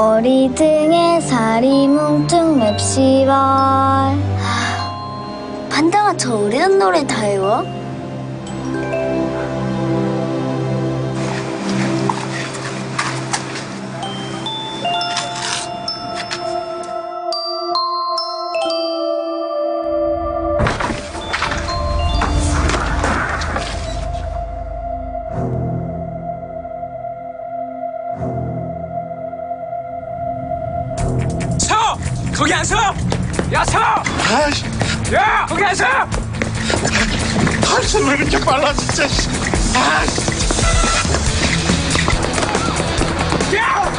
어리 등에 살이 뭉퉁 맵시벌 반장아 저 어려운 노래 다 외워? 거기 안 서! 야 서! 아이씨, 야 거기 안 서! 한숨 왜 이렇게 빨라 진짜. 씨. 아이씨. 야!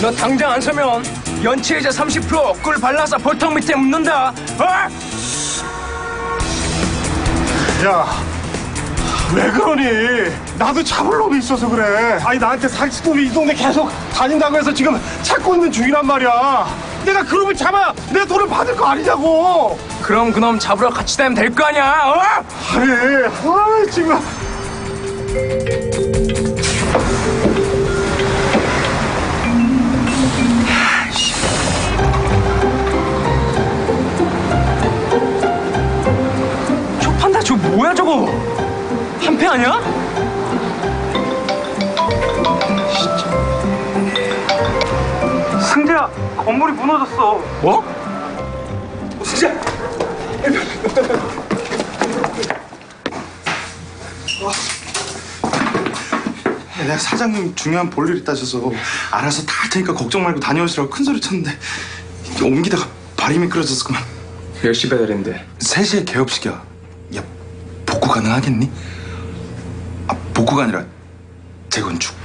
너 당장 안 서면 연체이자 30%꿀 발라서 보통 밑에 묻는다. 어? 야, 왜 그러니? 나도 잡을 놈이 있어서 그래. 아니 나한테 사기놈이 이 동네 계속 다닌다고 해서 지금 찾고 있는 중이란 말이야. 내가 그놈을 잡아야 내 돈을 받을 거 아니냐고. 그럼 그놈 잡으러 같이 다니면 될 거 아니야. 어? 아니, 아 지금. 저 판다 저 뭐야 저거? 한 패 아니야? 승재야 건물이 무너졌어. 뭐? 승재. 내가 사장님 중요한 볼일 있다셔서 알아서 다 할 테니까 걱정 말고 다녀오시라고 큰 소리 쳤는데 옮기다가 발이 미끄러져서 그만. 몇시 배달인데? 3시에 개업식이야. 야, 복구 가능하겠니? 아, 복구가 아니라 재건축.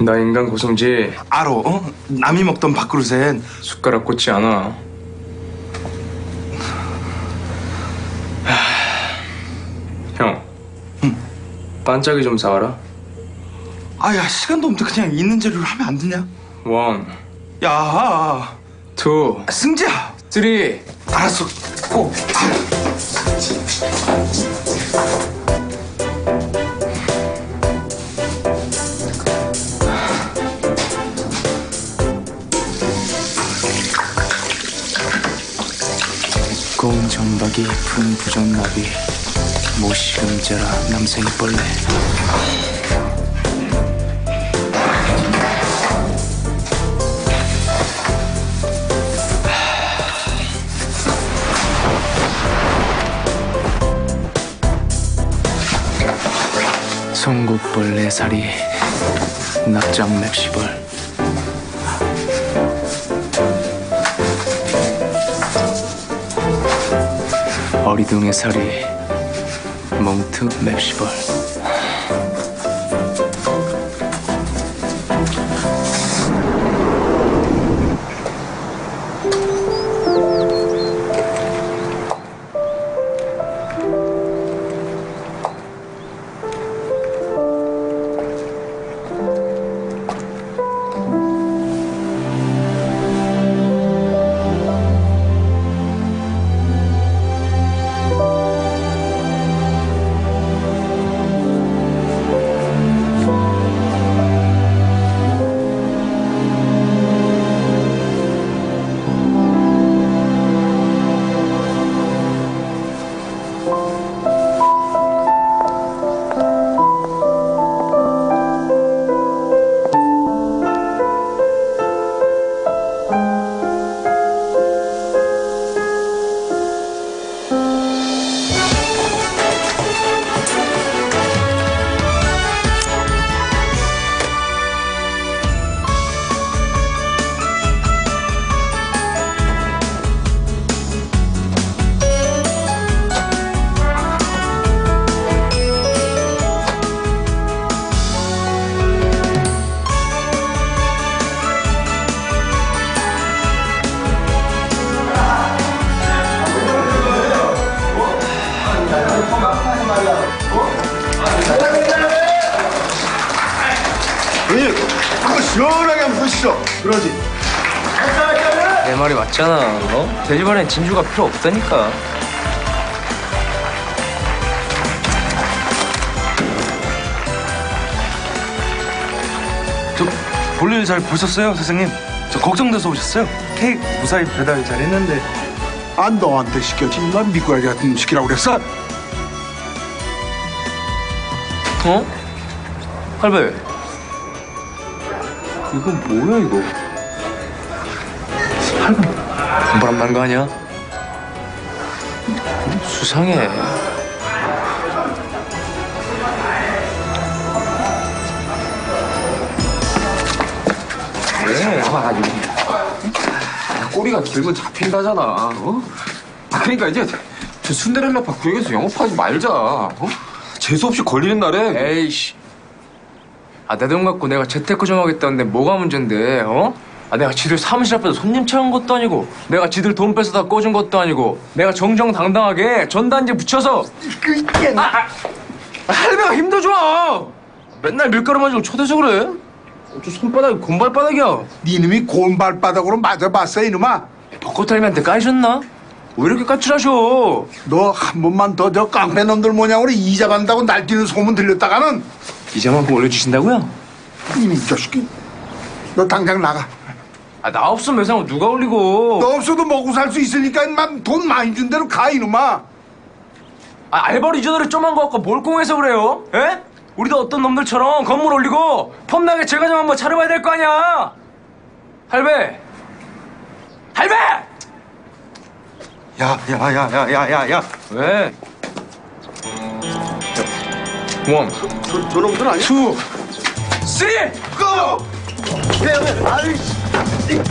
나 인간 고성지 알아, 어? 남이 먹던 밥그릇엔 숟가락 꽂지 않아. 하... 형. 반짝이 좀 사와라. 아야 시간도 없는데 그냥 있는 재료로 하면 안 되냐? 원, 야, 투, 승재야. 쓰리. 알았어, 꼭. 아. 점박이 푸른 부정나비 모시금자라 남생벌레. 송곳벌레 살이 납작 맵시벌 어리둥의 살이 몽트 맵시벌 시원하게 한번 보시죠. 그러지. 내 말이 맞잖아. 어? 돼지발엔 진주가 필요 없다니까. 저 볼일 잘 보셨어요, 선생님? 저 걱정돼서 오셨어요. 케이크 무사히 배달 잘 했는데. 아 너한테 시켰지 난 미꾸라지 같은 시키라고 그랬어? 어? 할배. 이거 뭐야 이거? 할배 공부란 말거 아니야? 수상해. 왜? 아. 꼬리가 길면 잡힌다잖아. 어? 아, 그러니까 이제 저 순대렐라 파 구역에서 영업하지 말자. 어? 재수 없이 걸리는 날에 에이씨. 아, 내 돈 갖고 내가 재테크 좀 하겠다는데 뭐가 문제인데, 어? 아, 내가 지들 사무실 앞에서 손님 채운 것도 아니고, 내가 지들 돈 뺏어 다 꿔준 것도 아니고, 내가 정정당당하게 전단지 붙여서. 아, 아, 아, 할배가 힘도 좋아! 맨날 밀가루 맞으고 초대서 그래? 어째 손바닥이 곰발바닥이야. 니놈이 곤발바닥으로 맞아봤어 이놈아 벚꽃 할배한테 까이셨나? 왜 이렇게 까칠하셔? 너 한 번만 더 저 깡패 놈들 모양으로 이자 받는다고 날뛰는 소문 들렸다가는 이자만큼 올려주신다고요? 이놈 자식이 너 당장 나가 아, 나 없으면 매상은 누가 올리고. 너 없어도 먹고 살 수 있으니까 인마 돈 많이 준 대로 가 이놈아 아, 알바로 이전으로 좀한 거 갖고 뭘 꽁해서 그래요? 에? 우리도 어떤 놈들처럼 건물 올리고 펌나게 제가 좀 한번 차려봐야 될 거 아니야? 할배! 할배! 야 야 야 야 야 야 야. 왜? 원, 저, 저놈들 아니야? 투, 쓰리! 고! 아이 야,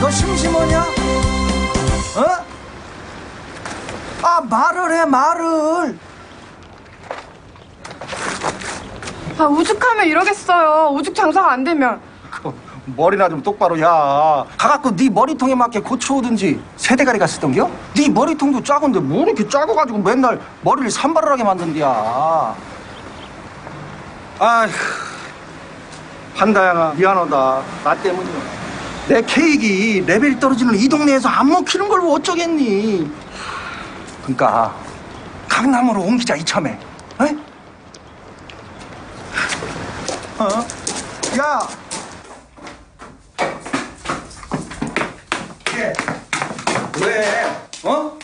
너 심심하냐? 어? 아, 말을 해, 말을. 아, 오죽하면 이러겠어요. 오죽 장사가 안 되면. 머리나 좀 똑바로 야. 가갖고 네 머리통에 맞게 고쳐오든지 세대가리가 쓰던겨? 네 머리통도 작은데 뭐 이렇게 작아가지고 맨날 머리를 산발을 하게 만든디야. 아휴, 한다양아 미안하다. 나 때문이야. 내 케이크 레벨 떨어지는 이 동네에서 안 먹히는 걸 어쩌겠니? 그러니까 강남으로 옮기자 이참에. 에? 어? 야. 왜? 어?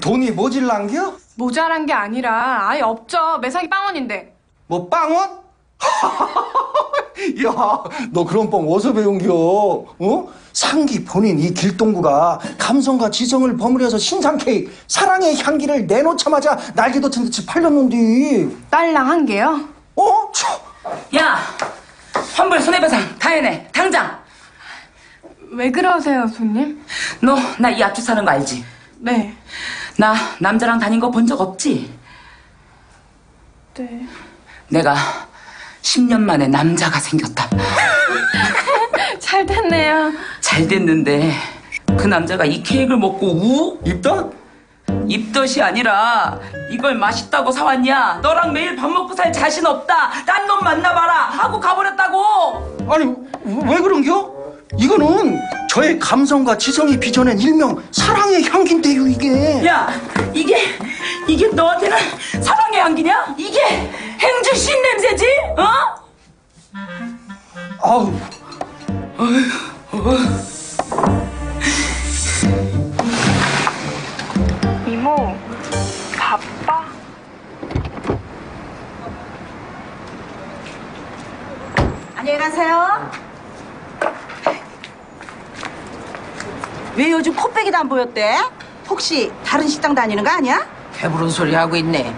돈이 모질란겨? 모자란 게 아니라 아예 없죠. 매상이 빵원인데. 뭐 빵원? 야, 너 그런 뻥 어디서 배운겨? 어? 상기 본인 이 길동구가 감성과 지성을 버무려서 신상 케이크 사랑의 향기를 내놓자마자 날개 돋친 듯이 팔렸는디. 딸랑 한 개요? 어? 쳐. 야! 환불 손해배상 다 해내 당장! 왜 그러세요, 손님? 너 나 이 앞집 사는 거 알지? 네. 나 남자랑 다닌 거 본 적 없지? 네. 내가 10년 만에 남자가 생겼다 잘 됐네요. 잘 됐는데 그 남자가 이 케이크를 먹고 우? 입덧? 입덧이 아니라 이걸 맛있다고 사왔냐? 너랑 매일 밥 먹고 살 자신 없다 딴 놈 만나봐라 하고 가버렸다고 아니, 왜 그런겨? 이거는 저의 감성과 지성이 빚어낸 일명 사랑의 향기인데요 이게 야, 이게 이게 너한테는 사랑의 향기 보였대? 혹시 다른 식당 다니는 거 아니야? 배부른 소리 하고 있네.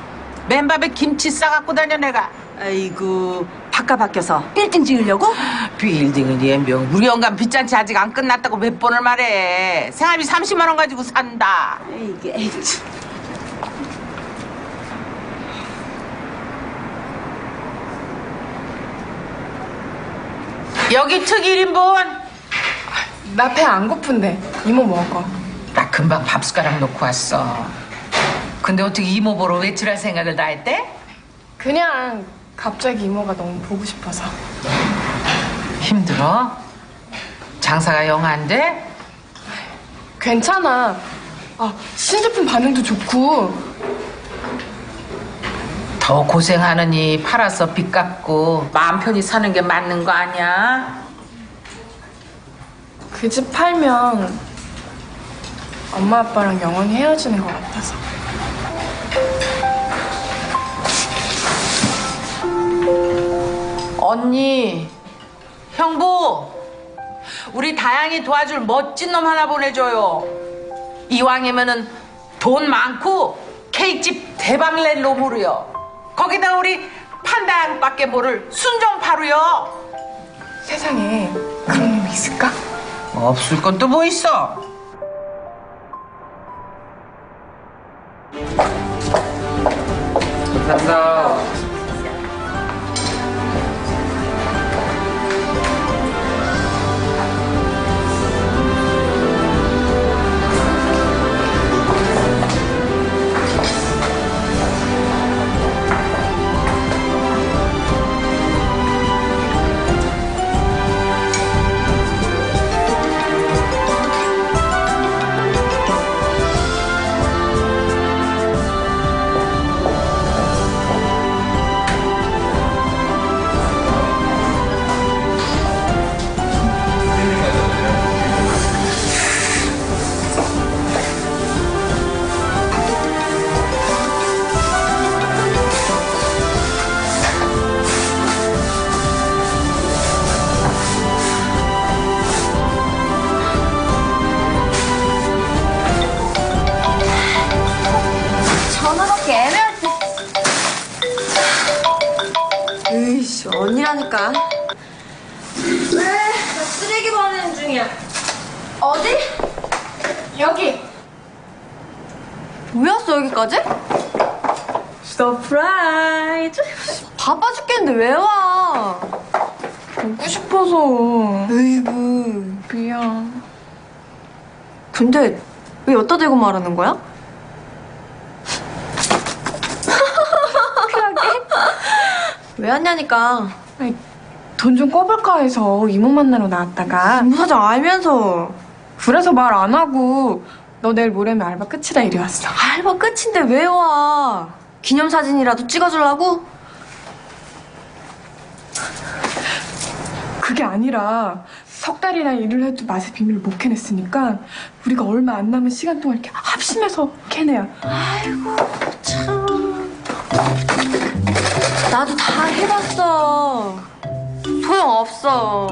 맨밥에 김치 싸갖고 다녀 내가. 아이고 바꿔 바뀌어서 빌딩 지으려고? 빌딩은 예명. 우리 영감 빚잔치 아직 안 끝났다고 몇 번을 말해. 생활비 30만 원 가지고 산다. 이게 참. 여기 특 1인분. 나 배 안 고픈데. 이모 먹어. 나 금방 밥 숟가락 놓고 왔어. 근데 어떻게 이모 보러 외출할 생각을 다 했대? 그냥 갑자기 이모가 너무 보고 싶어서. 힘들어? 장사가 영 안 돼? 괜찮아. 아, 신제품 반응도 좋고. 더 고생하느니 팔아서 빚 갚고 마음 편히 사는 게 맞는 거 아니야? 그 집 팔면 엄마 아빠랑 영원히 헤어지는 것 같아서. 언니, 형부, 우리 다양이 도와줄 멋진 놈 하나 보내줘요. 이왕이면은 돈 많고 케이크집 대박 낼 놈으로요. 거기다 우리 판다양밖에 모를 순정파루요. 세상에 그런 놈이 있을까? 없을 건 또 뭐 있어? 언니라니까. 왜? 나 쓰레기 버리는 중이야. 어디? 여기. 왜 왔어, 여기까지? Surprise. 바빠 죽겠는데 왜 와? 보고 싶어서. 으이구. 미안. 근데 왜 여기다 대고 말하는 거야? 왜 왔냐니까. 돈 좀 꿔볼까 해서 이모 만나러 나왔다가. 이모 사장 알면서. 그래서 말 안 하고 너 내일 모레면 알바 끝이다 이리 왔어. 알바 끝인데 왜 와? 기념사진이라도 찍어주려고? 그게 아니라 석 달이나 일을 해도 맛의 비밀을 못 캐냈으니까 우리가 얼마 안 남은 시간 동안 이렇게 합심해서 캐내야. 아이고, 참. 나도 다 해봤어. 소용없어.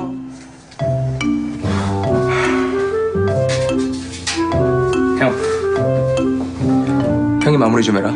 형. 형이 마무리 좀 해라.